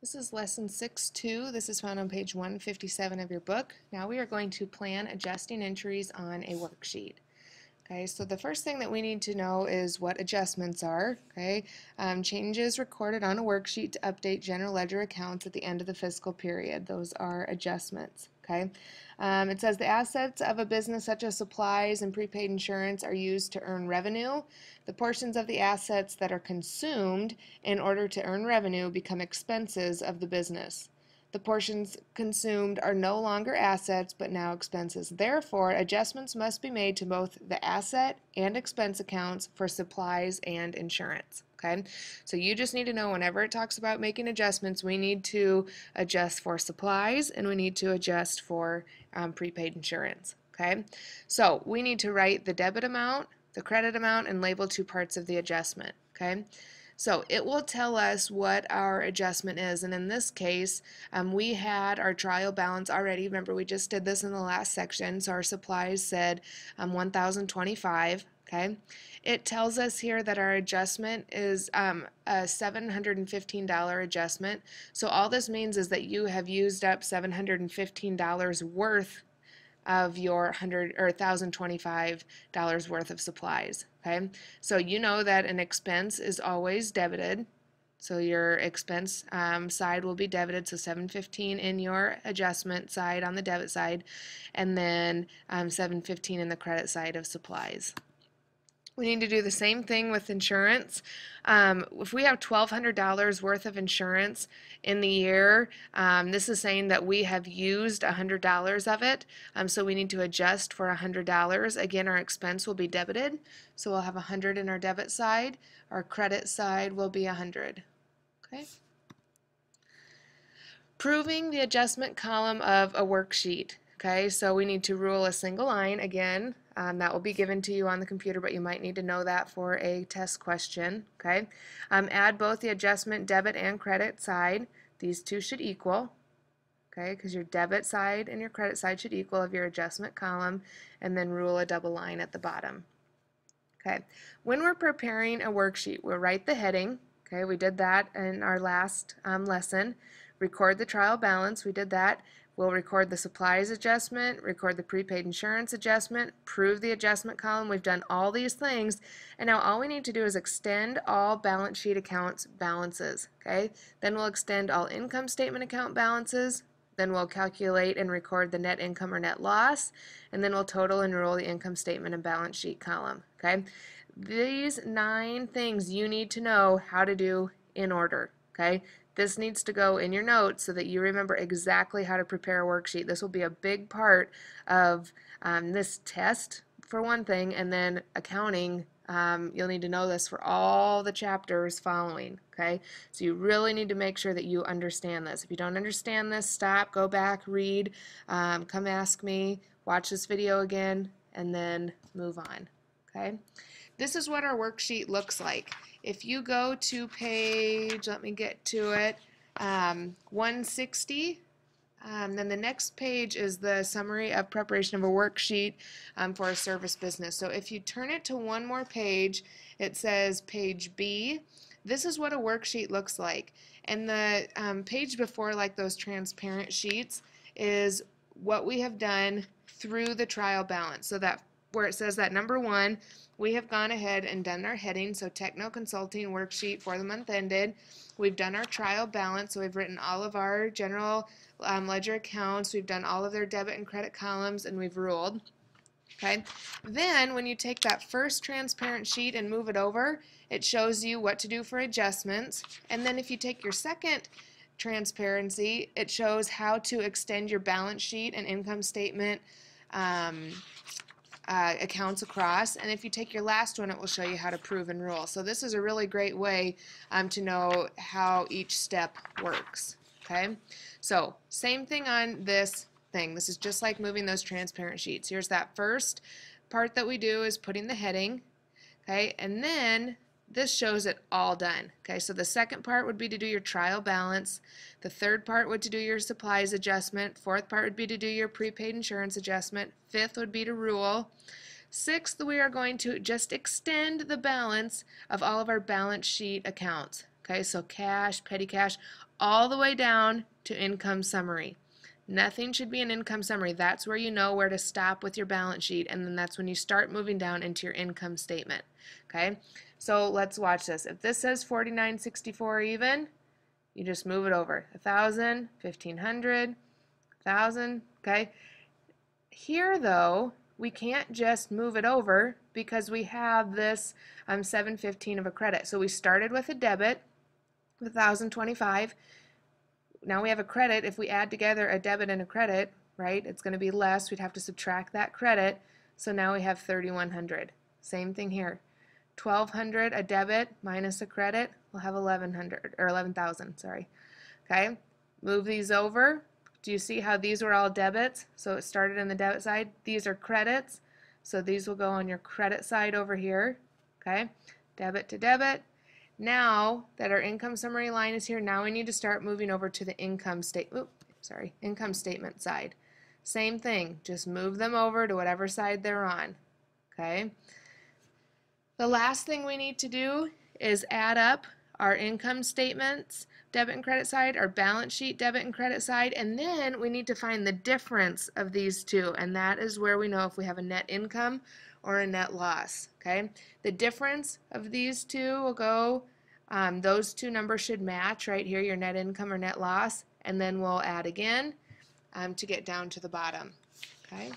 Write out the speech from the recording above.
This is lesson 6-2. This is found on page 157 of your book. Now we are going to plan adjusting entries on a worksheet. Okay, so the first thing that we need to know is what adjustments are. Okay, um, changes recorded on a worksheet to update general ledger accounts at the end of the fiscal period. Those are adjustments. Okay, um, it says the assets of a business such as supplies and prepaid insurance are used to earn revenue. The portions of the assets that are consumed in order to earn revenue become expenses of the business. The portions consumed are no longer assets but now expenses. Therefore, adjustments must be made to both the asset and expense accounts for supplies and insurance. Okay, so you just need to know whenever it talks about making adjustments, we need to adjust for supplies and we need to adjust for um, prepaid insurance. Okay, so we need to write the debit amount, the credit amount, and label two parts of the adjustment. Okay. So it will tell us what our adjustment is, and in this case, um, we had our trial balance already. Remember, we just did this in the last section, so our supplies said um, 1,025. Okay, it tells us here that our adjustment is um, a $715 adjustment. So all this means is that you have used up $715 worth of your 100 or $1,025 worth of supplies. Okay, so you know that an expense is always debited. So your expense um, side will be debited, so 715 in your adjustment side on the debit side, and then um, 715 in the credit side of supplies. We need to do the same thing with insurance. Um, if we have $1,200 worth of insurance in the year, um, this is saying that we have used $100 of it, um, so we need to adjust for $100. Again, our expense will be debited, so we'll have 100 in our debit side. Our credit side will be 100. Okay. Proving the adjustment column of a worksheet. Okay, so we need to rule a single line again. Um, that will be given to you on the computer, but you might need to know that for a test question. Okay, um, add both the adjustment debit and credit side. These two should equal. Okay, because your debit side and your credit side should equal of your adjustment column, and then rule a double line at the bottom. Okay, when we're preparing a worksheet, we'll write the heading. Okay, we did that in our last um, lesson. Record the trial balance, we did that. We'll record the supplies adjustment, record the prepaid insurance adjustment, prove the adjustment column. We've done all these things. And now all we need to do is extend all balance sheet accounts balances. Okay? Then we'll extend all income statement account balances. Then we'll calculate and record the net income or net loss. And then we'll total and rule the income statement and balance sheet column. Okay? These nine things you need to know how to do in order. Okay? This needs to go in your notes so that you remember exactly how to prepare a worksheet. This will be a big part of um, this test for one thing and then accounting um, you'll need to know this for all the chapters following okay so you really need to make sure that you understand this if you don't understand this stop go back read um, come ask me watch this video again and then move on okay this is what our worksheet looks like if you go to page, let me get to it, um, 160, um, then the next page is the summary of preparation of a worksheet um, for a service business. So if you turn it to one more page, it says page B. This is what a worksheet looks like. And the um, page before, like those transparent sheets, is what we have done through the trial balance. So that where it says that number one, we have gone ahead and done our heading, so TechKnow Consulting worksheet for the month ended. We've done our trial balance, so we've written all of our general um, ledger accounts, we've done all of their debit and credit columns, and we've ruled. Okay. Then when you take that first transparent sheet and move it over, it shows you what to do for adjustments. And then if you take your second transparency, it shows how to extend your balance sheet and income statement um, uh, accounts across. And if you take your last one, it will show you how to prove and rule. So this is a really great way um, to know how each step works. Okay, so same thing on this thing. This is just like moving those transparent sheets. Here's that first part that we do is putting the heading. Okay, and then this shows it all done. Okay, so the second part would be to do your trial balance. The third part would to do your supplies adjustment. Fourth part would be to do your prepaid insurance adjustment. Fifth would be to rule. Sixth, we are going to just extend the balance of all of our balance sheet accounts. Okay, so cash, petty cash, all the way down to income summary. Nothing should be an income summary. That's where you know where to stop with your balance sheet, and then that's when you start moving down into your income statement. Okay, so let's watch this. If this says 49.64 even, you just move it over. A thousand, fifteen hundred, thousand. Okay. Here, though, we can't just move it over because we have this um, 715 of a credit. So we started with a debit, 1025. Now we have a credit. If we add together a debit and a credit, right, it's going to be less. We'd have to subtract that credit. So now we have 3100. Same thing here. 1200 a debit minus a credit, we'll have 1100 or 11,000, sorry. Okay? Move these over. Do you see how these were all debits? So it started in the debit side. These are credits. So these will go on your credit side over here. Okay? Debit to debit. Now that our income summary line is here, now we need to start moving over to the income statement. Sorry, income statement side. Same thing, just move them over to whatever side they're on. Okay. The last thing we need to do is add up our income statements, debit and credit side, our balance sheet, debit and credit side, and then we need to find the difference of these two, and that is where we know if we have a net income or a net loss. Okay, the difference of these two will go. Um, those two numbers should match right here, your net income or net loss, and then we'll add again um, to get down to the bottom. Okay.